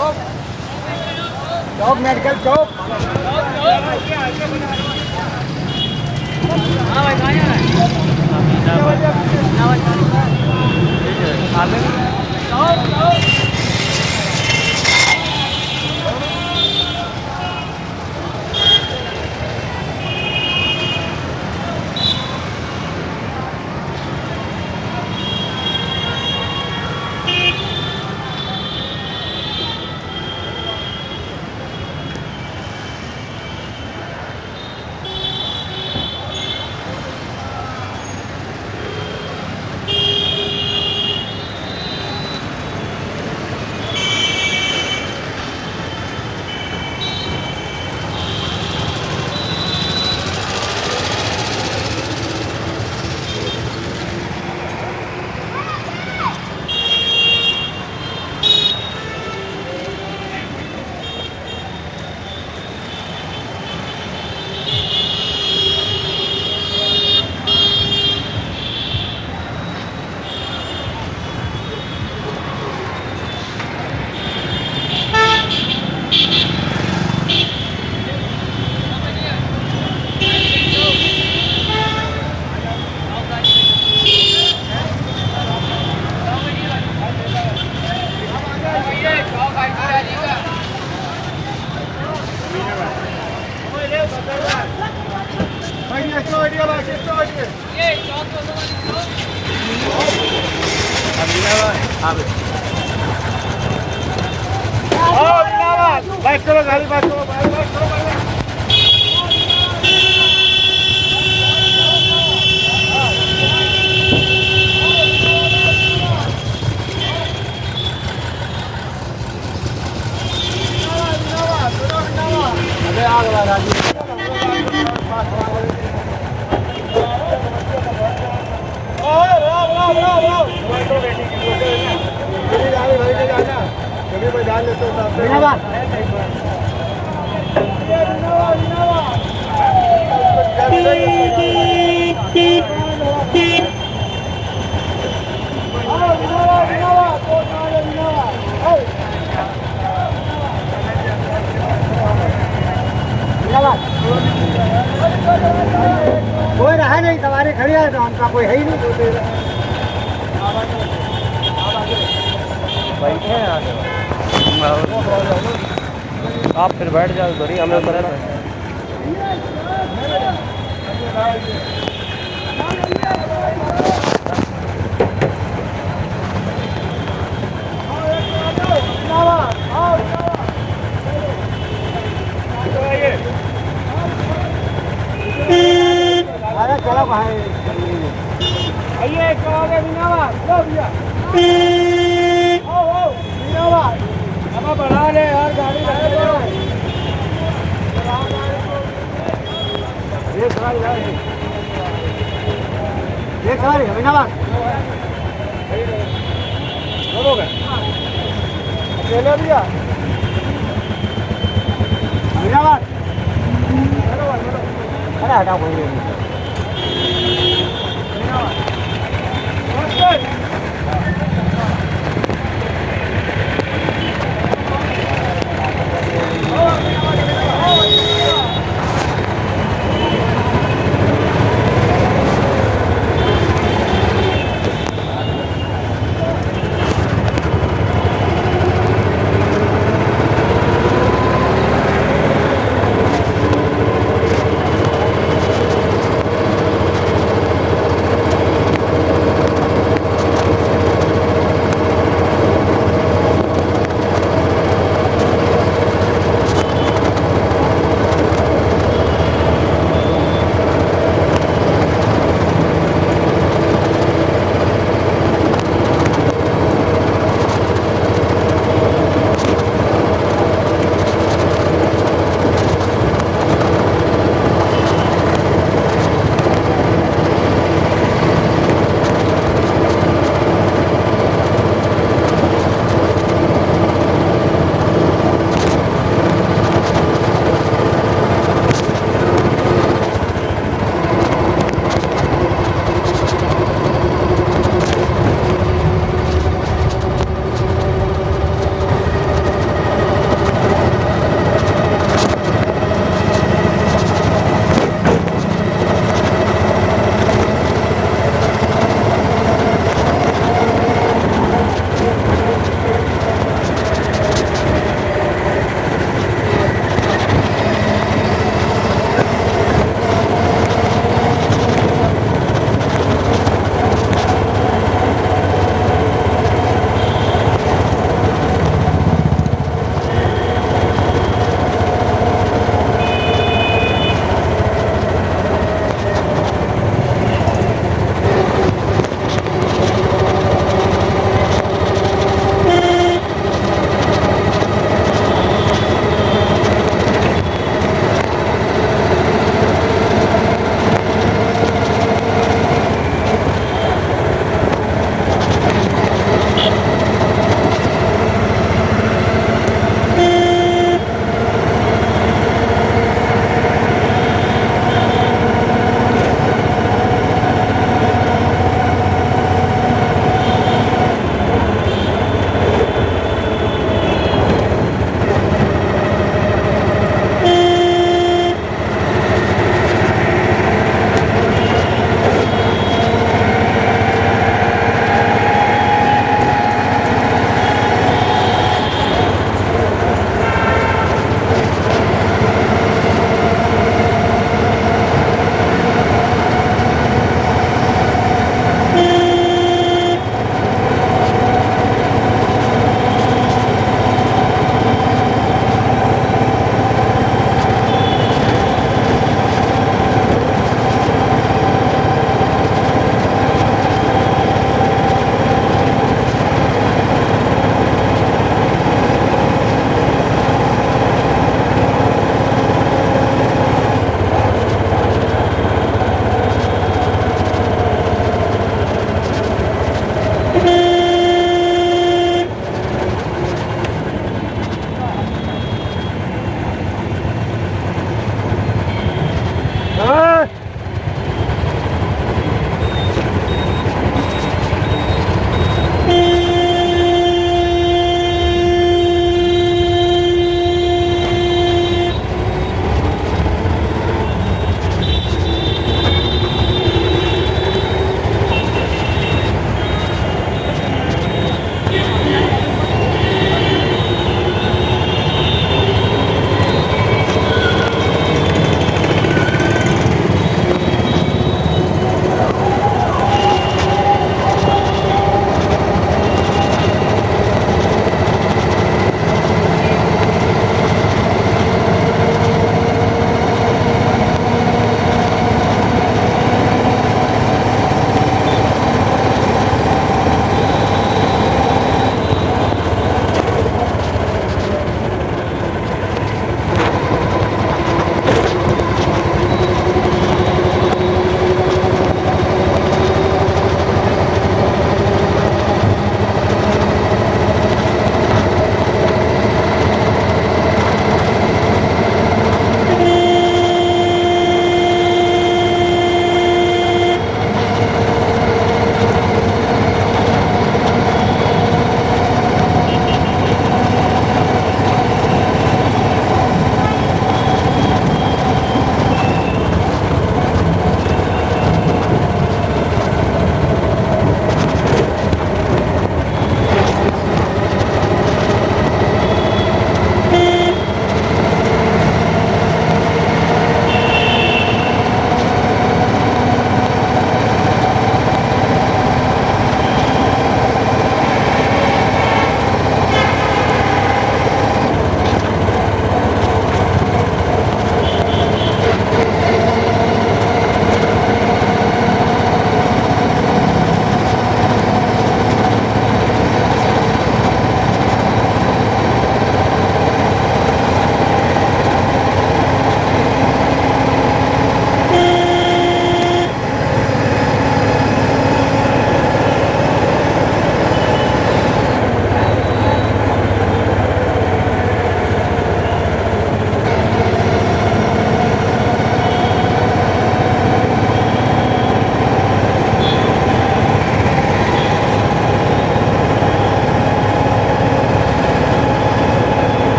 चौक। Medical चौक। Bike फिर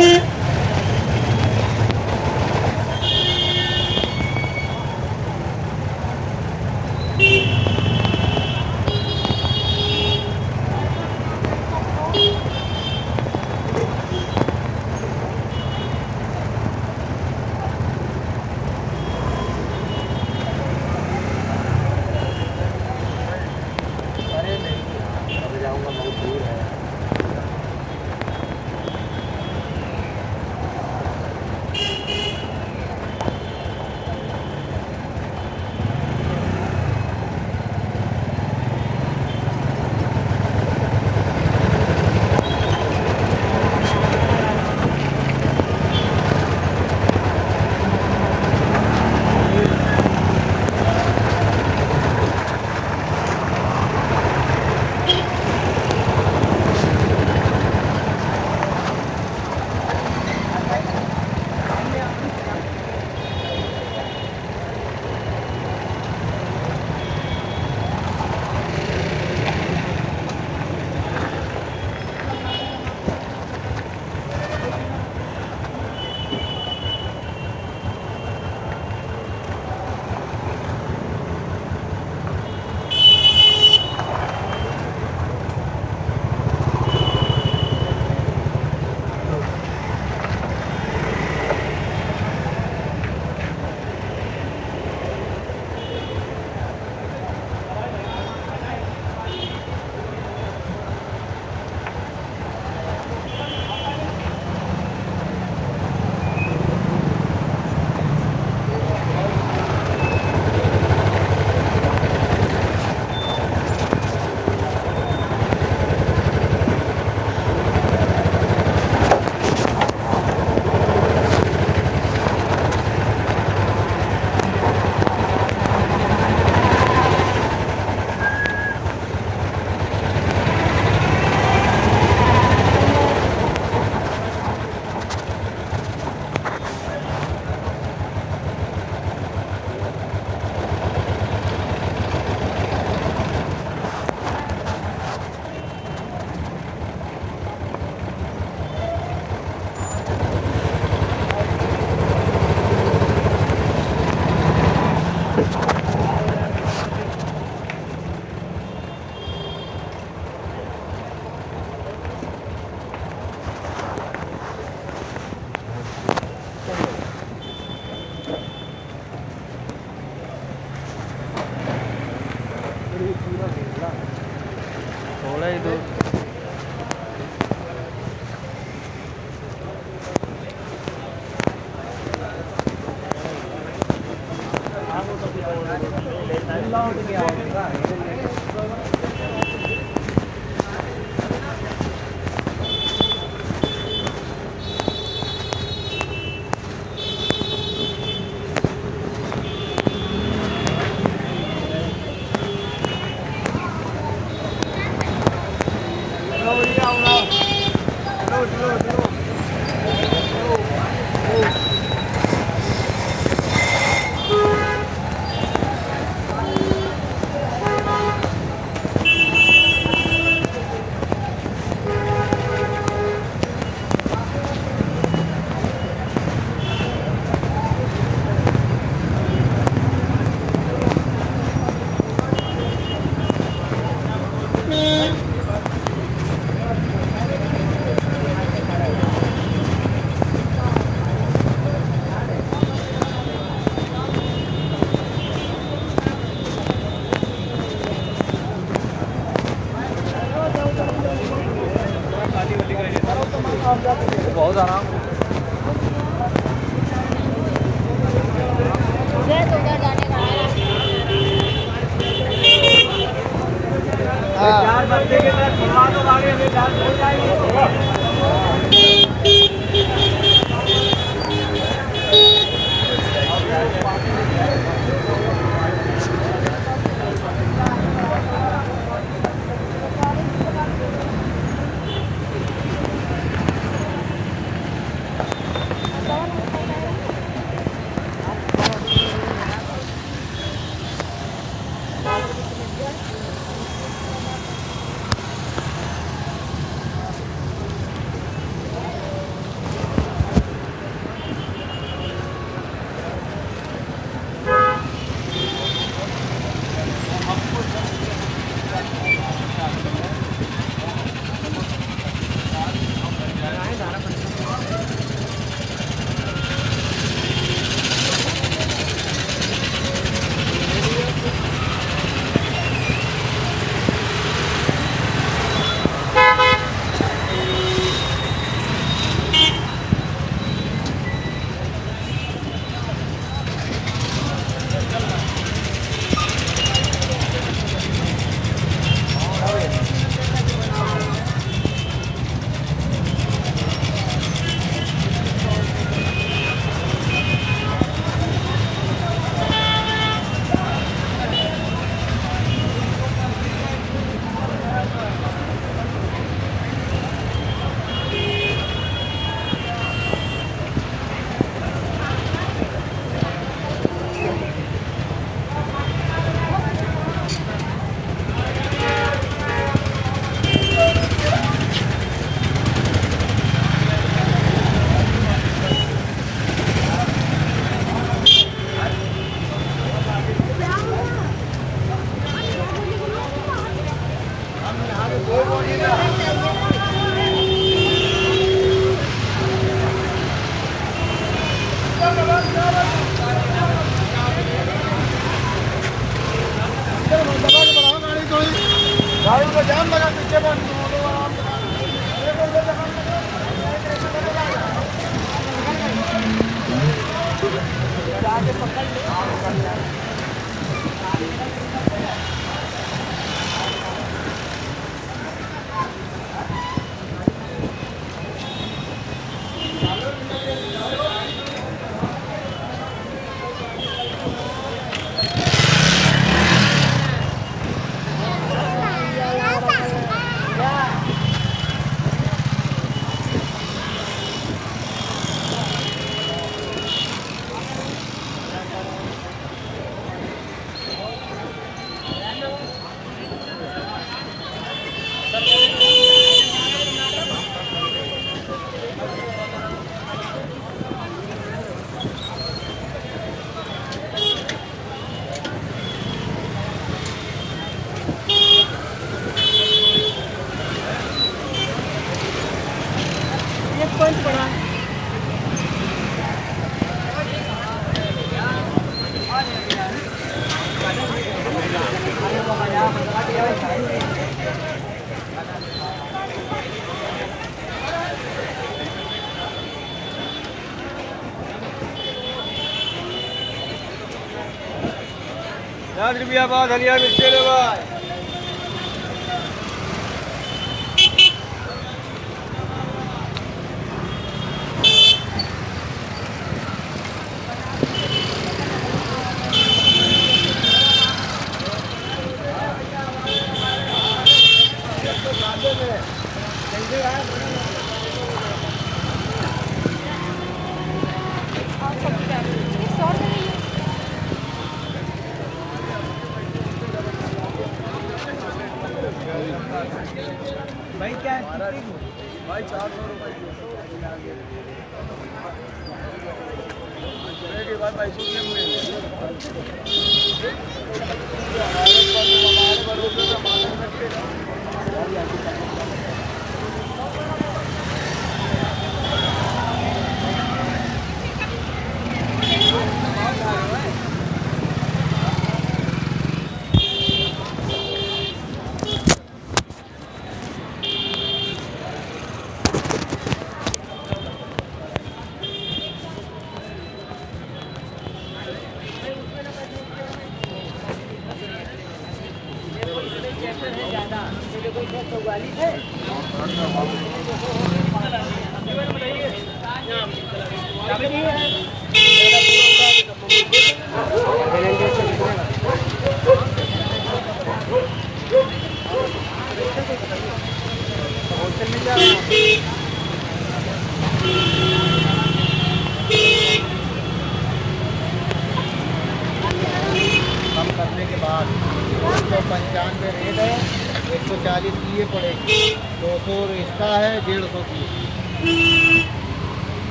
अरे दस रुपया बाद हरियाणा मिर्चे भाई। पंचानवे रेट है एक सौ चालीस की ये पड़ेगी। दो सौ इसका है डेढ़ सौ की।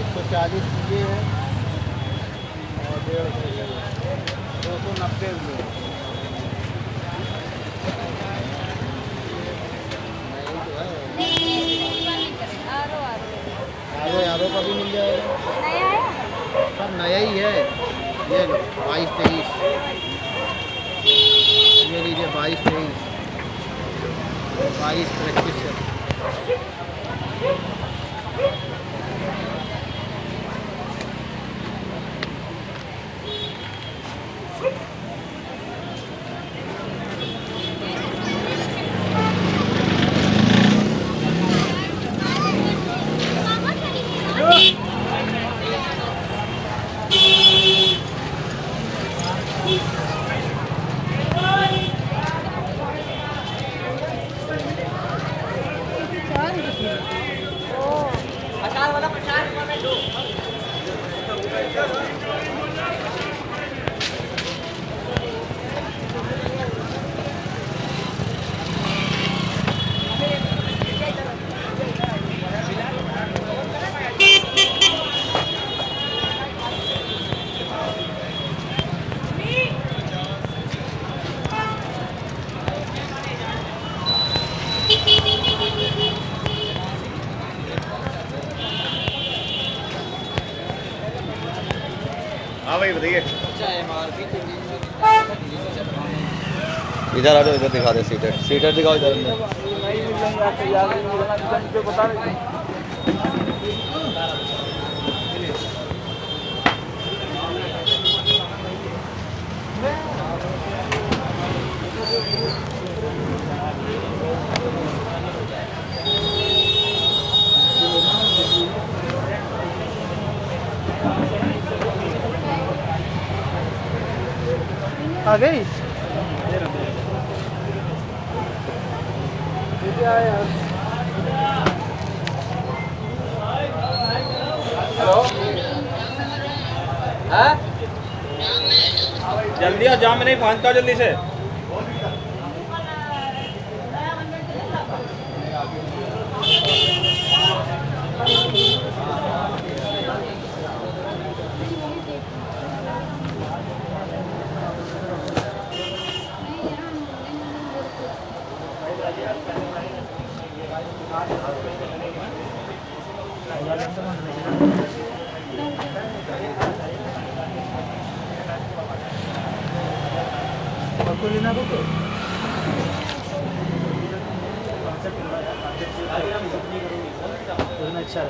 एक सौ चालीस की ये है और डेढ़ सौ ये दो सौ नब्बे हुए आरो आरो आरो आरो का भी मिल जाएगा। है? सब नया ही है। ये लो बाईस तेईस। लीजिए बाईस तेईस। बाईस पच्चीस भाई बताइए इधर आ जाओ इधर दिखा दे सीटर सीटर दिखाओ इधर अंदर। नहीं मिल रही आपको याद नहीं मिल रहा मुझे बता रहे आ गई क्या है यार हेलो हाँ जल्दी आ का जल्दी से और कोई लेना हो तो अच्छा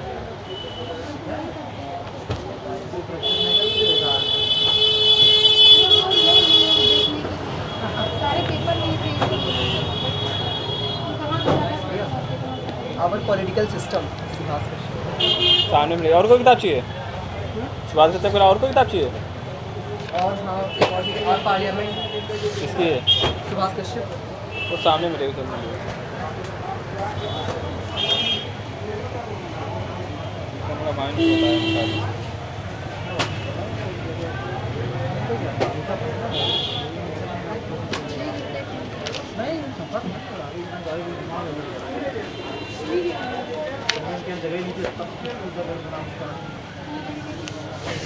सारे पेपर नहीं थे our political system Subhash Kashyap सामने और कोई किताब चाहिए? सुभाष के अलावा और कोई किताब चाहिए? किसकी? है सुभाष वो सामने मिलेगी सब मिलेगी अपना माइंड होता है मुताबिक। नहीं संपर्क मत करो अभी इतना गाड़ी भी घुमा रहे हो क्या जगह नहीं थी तब उस जगह का नाम उसका उसी का दोस्त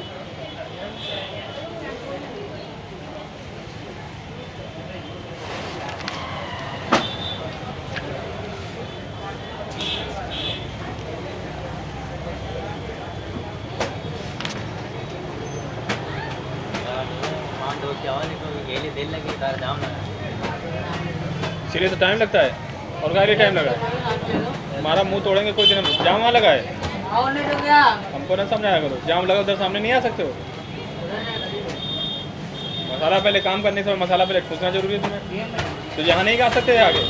इसीलिए तो टाइम लगता है। और गाड़ी टाइम लगा हमारा मुँह तोड़ेंगे कोई दिन जाम वहाँ लगा है। हमको ना समझाया करो। जाम लगा उधर सामने नहीं आ सकते हो? मसाला पहले काम करने से मसाला पहले ठूसना ज़रूरी है तुम्हें। तो यहाँ नहीं आ सकते आगे?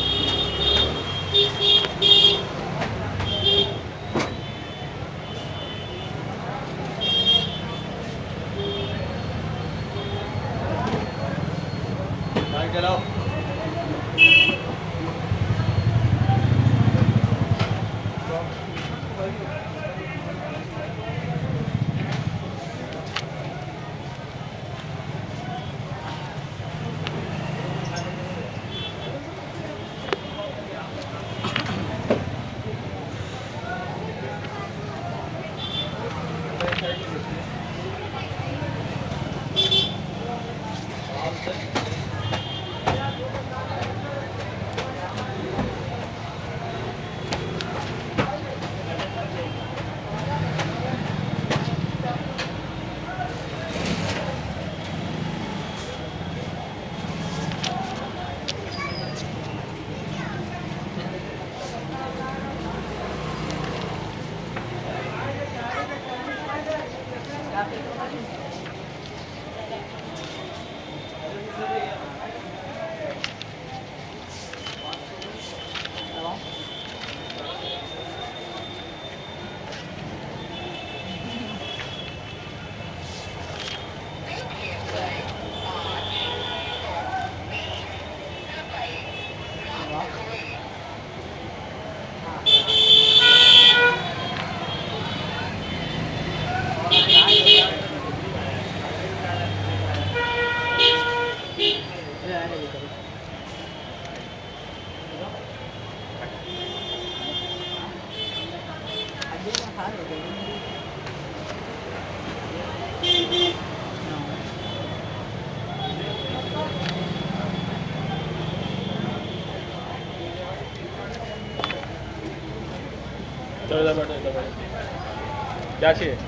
बैठो क्या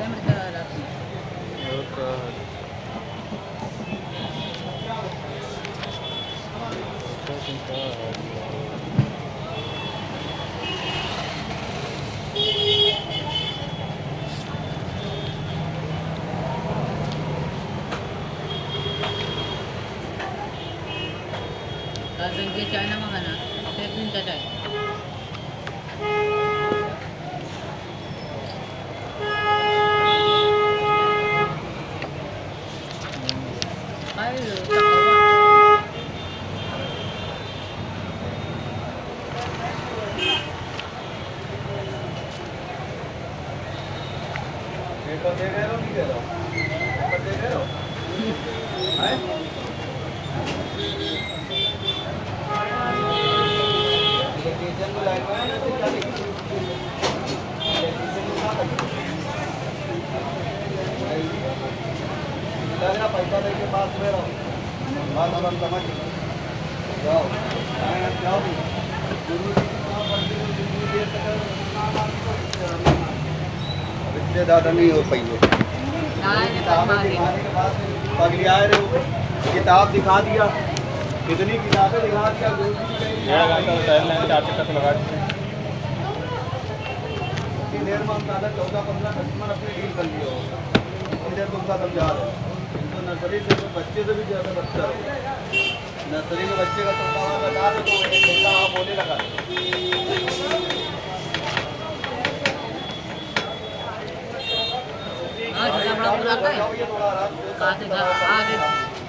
कड़वा होता है मिर्चा रात में कल दिन के चाय ना मंगाना फिर दिन का चाय खाई लो, चखो। पेपर दे रहे हो नहीं दे रहे हो पेपर दे रहे हो हैं? इलेक्ट्रीशियन को लाइन में ना दिखा दी इलेक्ट्रीशियन को कहाँ लगी? लग रहा पैसा दे के पास में रहो बात अब हम समझ गए। जाओ हाँ, जाओ भी गुरु जी की कहाँ पढ़ते हो जितनी देर तक अब इससे ज़्यादा नहीं हो पाई है ना ये किताबें मार दिखाने के बाद फिर पगली आए रहे हो किताब दिखा दिया। कितनी किताबें दिखा दिया गुरु जी डेढ़ घंटा तो टहल चार चक्कर तो लगा देते इतनी देर में हम ज़्यादा चौदह पंद्रह कस्टमर अपने डील कर लिए हो। इधर तुमका समझा रहे हो। नर्सरी से तो बच्चे से भी ज़्यादा बच्चा हो। नर्सरी में बच्चे का तोता हुआ बता दो तो एक हाँ बोले लगा हाँ छोटा बड़ा पूरा आता है आगे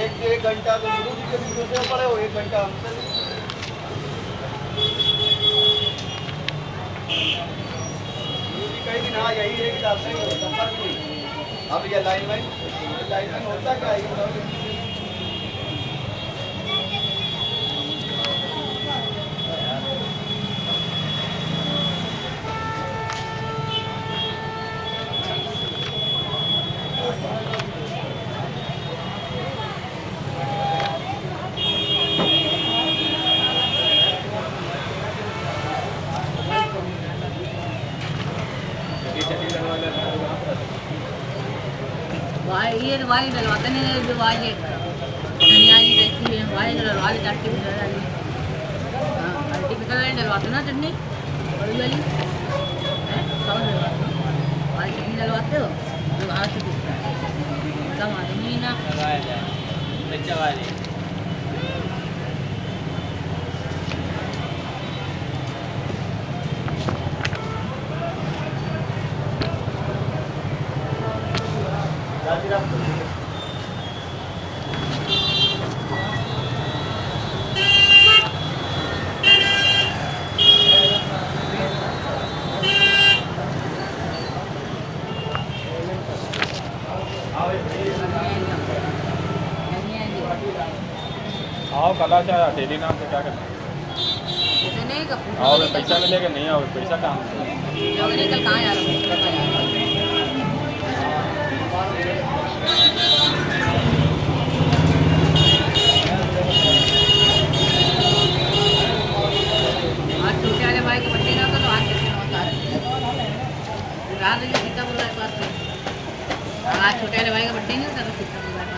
एक एक घंटा तो गुरु जी के से पढ़े हो, एक घंटा। हमसे गुरु जी कहीं भी ना, यही है कि संपर्क नहीं। अब ये लाइन वाइन लाइन वाइन होता क्या है ये बताओ वाई ये वाई डलवाते नहीं है जो वाई है धनिया की रहती है वाई डलवा ले चटनी भी डलवा ली हाँ आर्टिफिशियल वाली डलवाते ना चटनी बड़ी वाली हैं कौन डलवाते हो वाई चटनी डलवाते हो जो बाहर से दिखता है कम आदमी ना लगाया जाए बच्चा वाले धनिया की आओ कला चाहे डेली नाम से क्या करना बे, पैसा मिलेगा? नहीं आओ पैसा कहाँ लोग कल कहाँ हो? आज छोटे वाले भाई को बर्थडे ना तो आज कैसे होता है रात में सीता बोल रहा है पास आज छोटे वाले भाई का बर्थडे नहीं होता तो सीता बोल रहा है।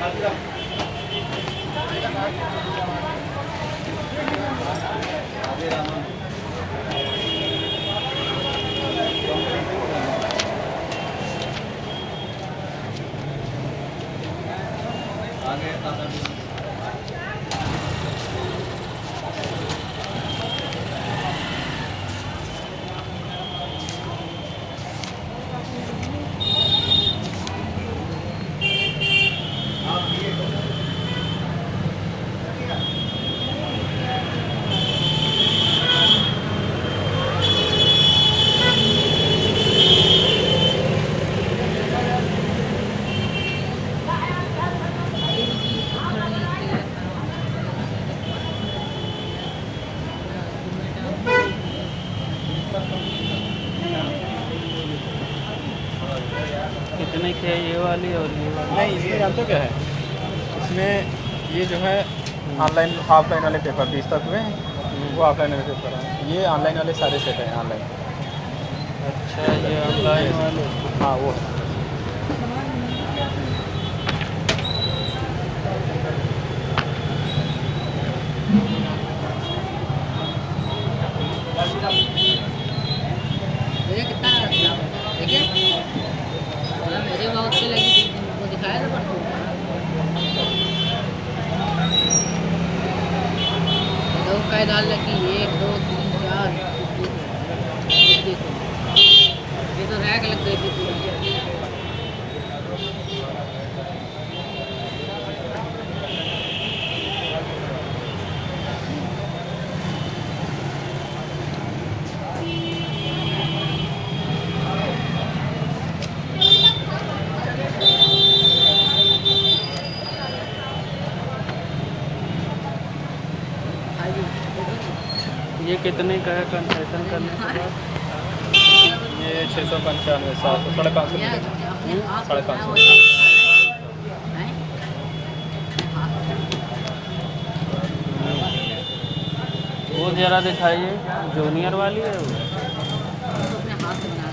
पास में आगे दादा कितने की है ये वाली और ये वाली नहीं इसमें जानते हो क्या है इसमें ये जो है ऑनलाइन ऑफलाइन वाले पेपर बीस तक हुए हैं वो ऑफलाइन वाले पेपर हैं। ये ऑनलाइन वाले सारे सेट हैं ऑनलाइन अच्छा ये ऑनलाइन वाले। हाँ वो। है मुझे कितना लाभ है देखिए हाँ, मेरे बहुत अच्छी लगी वो दिखाया था परसों दो का दाल लगी एक दो, तीन, चार। देखो। ये तो रैक लग गई थी पूरी ये कितने का है कंसेशन करने के बाद? ये छः सौ पंचानवे सात सौ साढ़े पाँच सौ। हाथ साढ़े पाँच सौ। वो जरा दिखाइए जूनियर वाली है वो? अपने हाथ से बना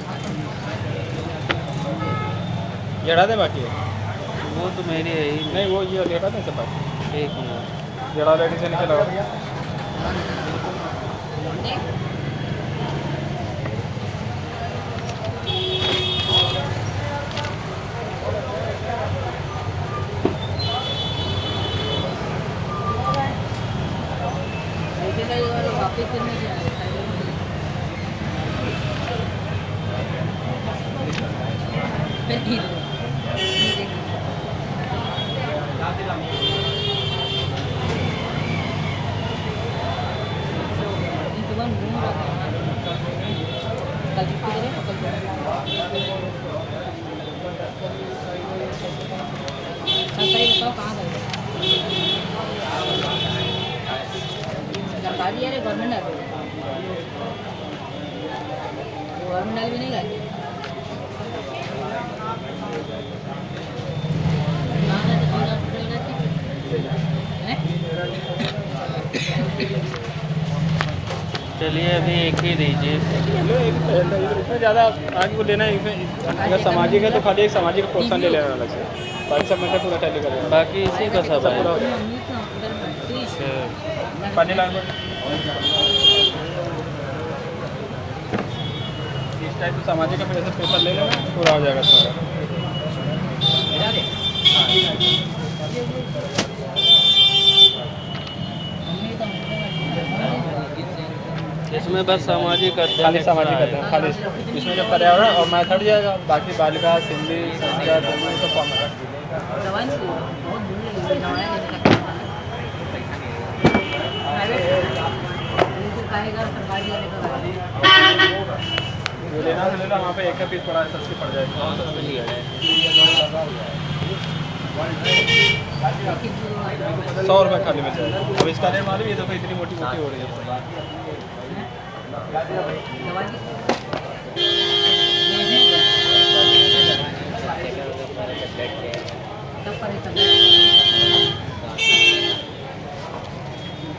ये हटा दे बाकी वो तो मेरी है ही नहीं। वो ये वाली हटा दे सब बाकी। एक मिनट। जरा रेडी से नीचे लगा देख ऐसे कई बार वापस करने के आए फिर ढील दो। ये देखो। इनको बन घूम रहा था कल छुट्टी करें तो कल हाँ सही बताओ कहाँ गए सरकारी है रे गवर्नमेंट है गवर्नमेंट भी नहीं गए कहाँ गए थे? दो हॉस्पिटल गए थे हैं? चलिए अभी एक ही दीजिए। इसमें ज़्यादा आगे को लेना है इसमें अगर सामाजिक है तो खाली एक सामाजिक ले लेना अलग से। बाकी सब मैटर पूरा टैली करेगा। बाकी इसी का सब है। पानी लाल इस टाइप का सामाजिक का फिर ऐसे पेपर ले लेना पूरा हो जाएगा तुम्हारा। इसमें बस सामाजिक खाली सामाजिक हैं। खाली इसमें जो पर्यावरण और मैथ हट जाएगा बाकी बालिका हिंदी संस्कृत दोनों सब फॉर्म है नहीं लेने लेना वहाँ पे एक का पीस पड़ा सस्ती पड़ जाएगी। सौ रुपये खाली मिल जाएगा। अब इसका रेट मालूम ये देखो इतनी मोटी मोटी हो रही है। दवाई की- ये है क्या? सब परेशान है।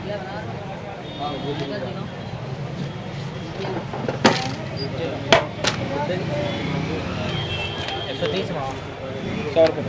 क्या बना रहे हो? इधर देखो। सौ रुपये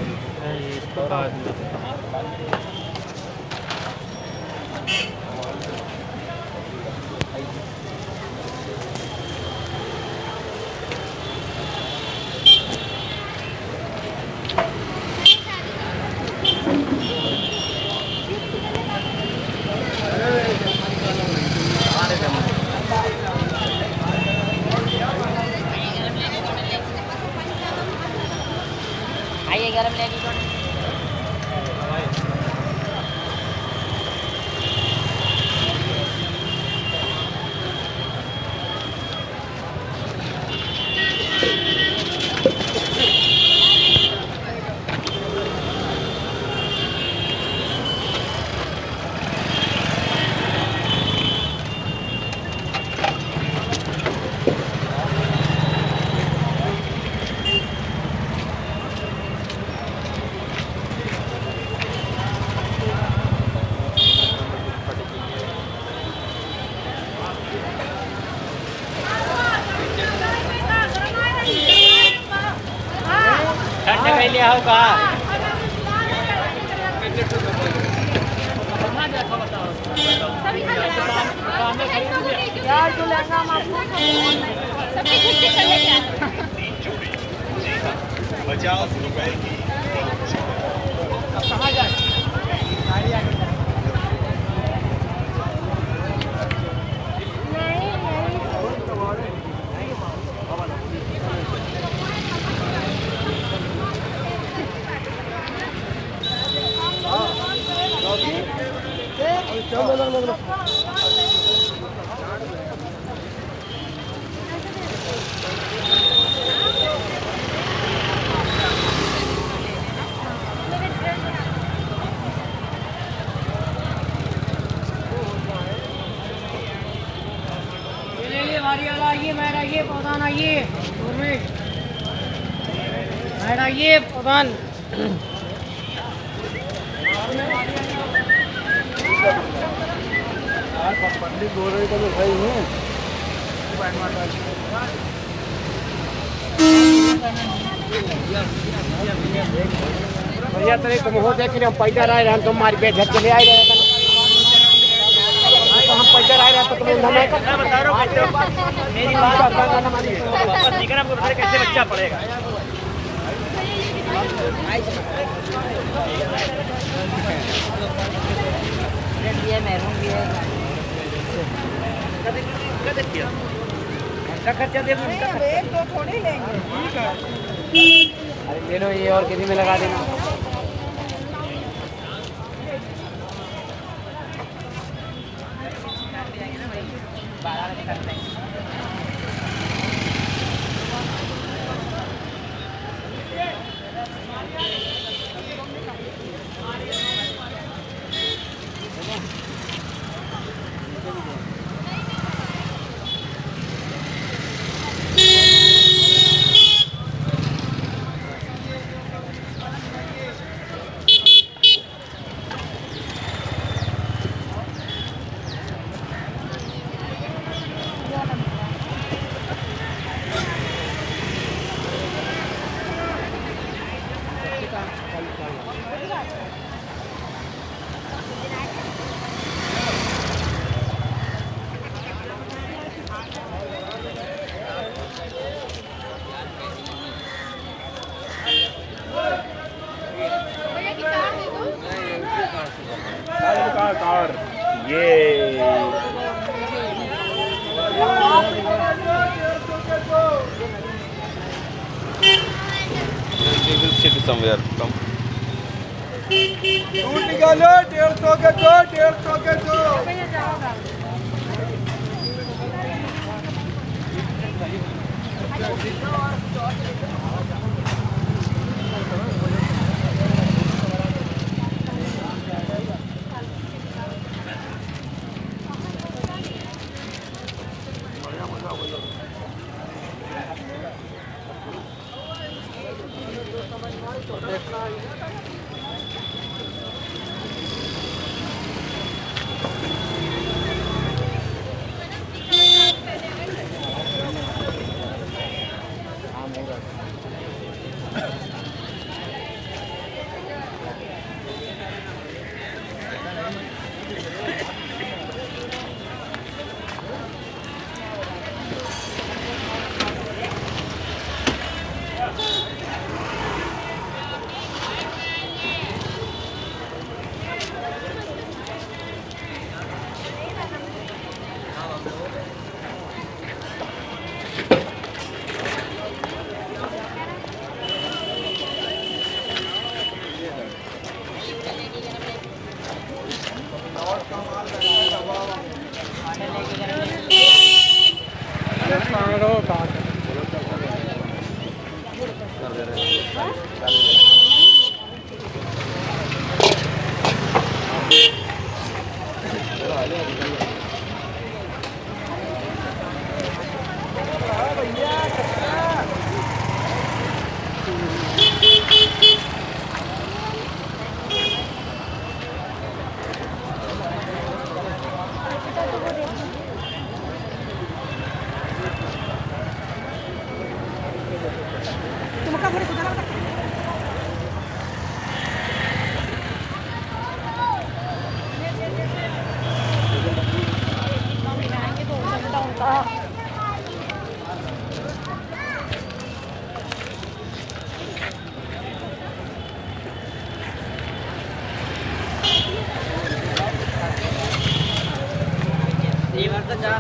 भैया तेरे तुम हो देख रहे हम पैदल आए रहे हम तुम हमारी बेझर चले आए रहे तो हम पैदल आए रहे तो तुम्हें धमाए कर बता रहा हूँ मेरी बात कैसे बच्चा पड़ेगा खर्चा दे अरे ले लो ये और किसी में लगा देना।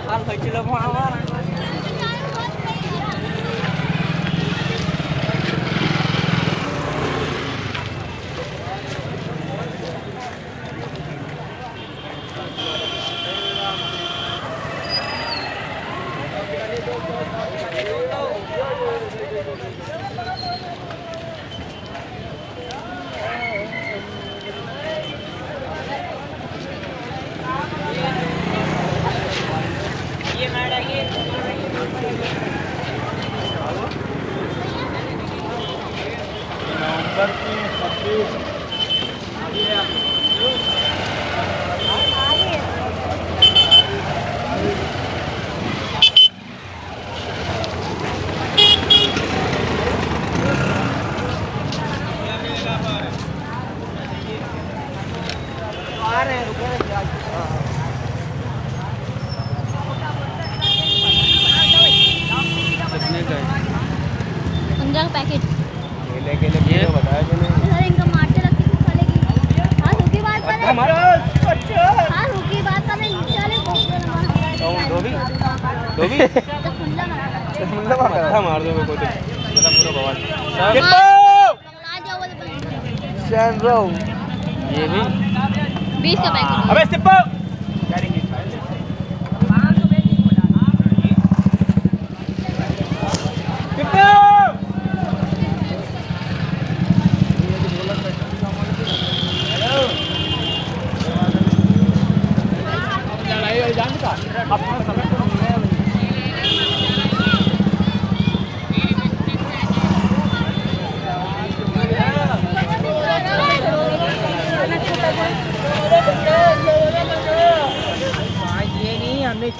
হাল হয়েছিল মহামারা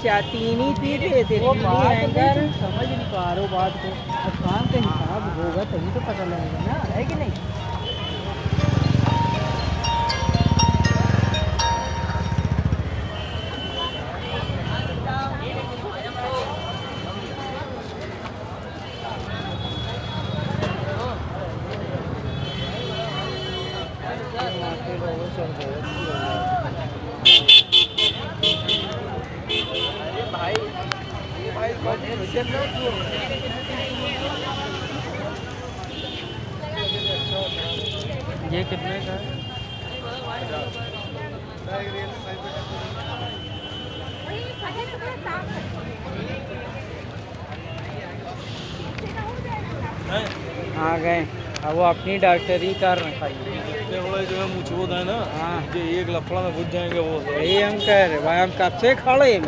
हमने तीन ही पी लिए थे समझ नहीं पा रहे हो बात को। अब काम का हिसाब होगा तभी तो पता लगेगा ना है कि नहीं? अपनी डॉक्टरी कर हैं जो है है ना हाँ। ये एक लफड़ा में घुस जाएँगे वो यही हम कह रहे भाई हम कब से खड़े हैं?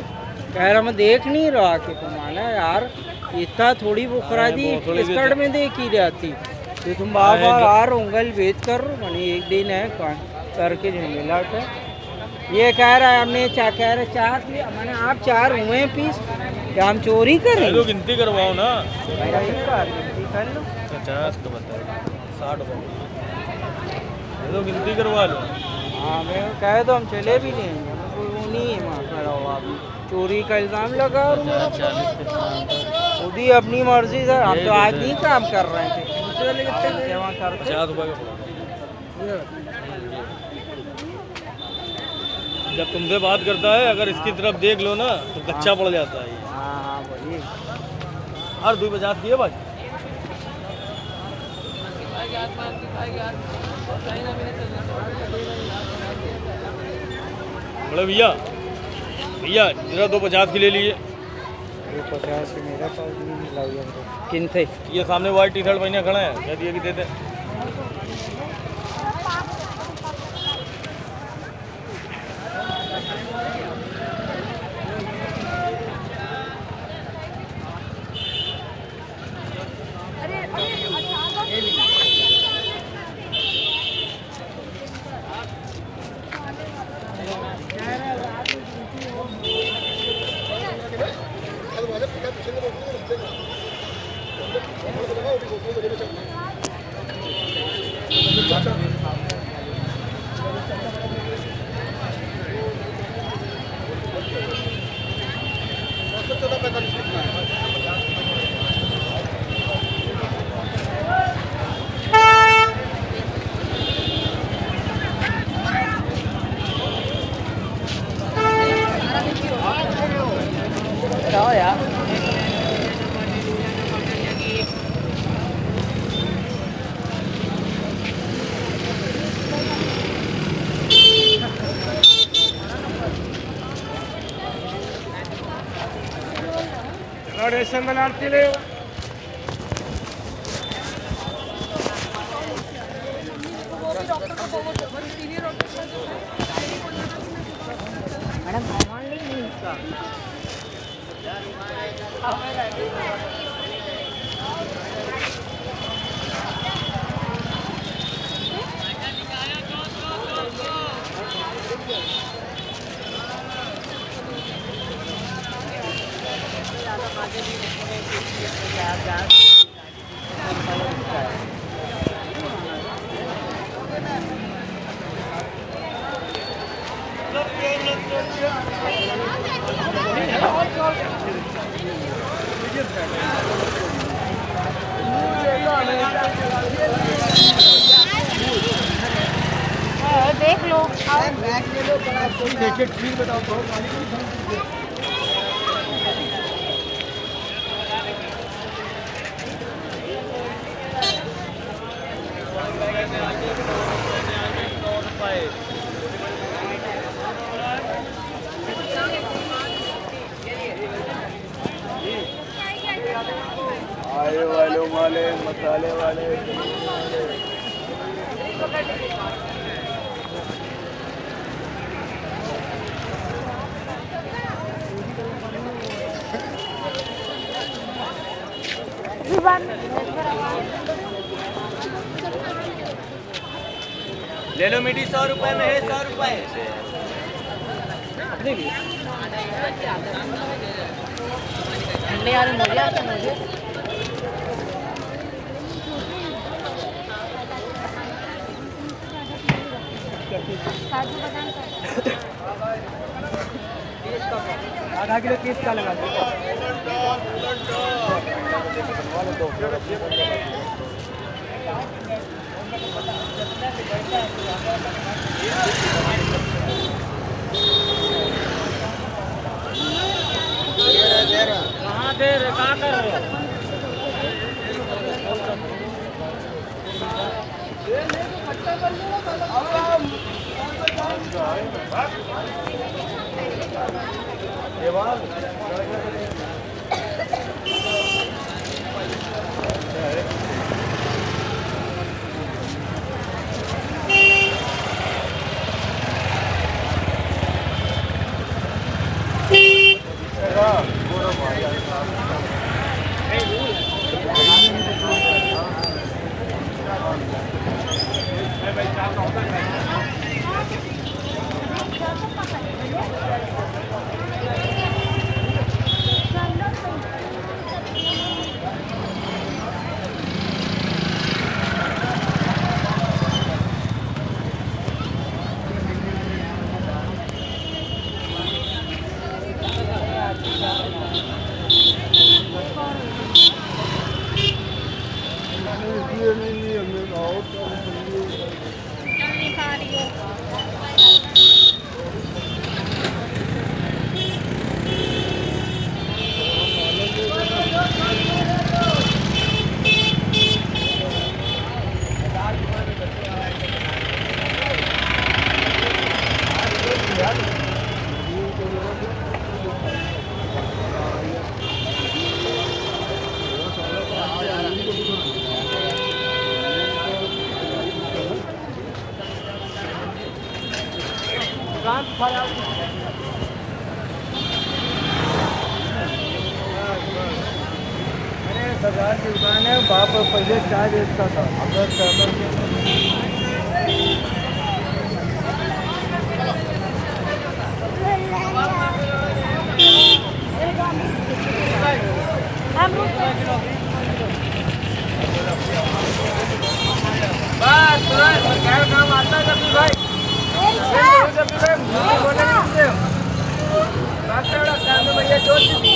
कह रहा मैं देख नहीं रहा कि तुम्हारा यार इतना थोड़ी बुखरा दी बहुत थोड़ी स्कर्ट में देख ही रहती तो तुम बार बार आ रहे उंगल भेज कर हो मैंने एक दिन है करके झमेला उठा ये कह रहा है हमने चा कह रहे चार मैंने आप चार हुए हैं पीस क्या हम चोरी करें? पहले गिनती करवाओ ना। ही कार गिनती कर लो। पचास का बताए साठ का तो गिनती करवा लो। हाँ मैं कहे तो हम चले भी नहीं कोई वो नहीं है वहाँ खड़ा हुआ अभी चोरी का इल्ज़ाम लगा और खुद ही अपनी मर्ज़ी सर हम तो आज नहीं काम कर रहे थे। रुपये का जब तुमसे बात करता है अगर इसकी तरफ़ देख लो ना तो कच्चा पड़ जाता है। हाँ हाँ हर दो की है भाई? बड़े भैया भैया जरा दो पचास की ले लीजिए। दो पचास मेरा पास भी नहीं मिला तो किन थे ये सामने वाइट टी शर्ट पहने खड़ा है क्या दिए कि देते दे। Sandalhar Tileu. have that. की चाय बेचता था। अगर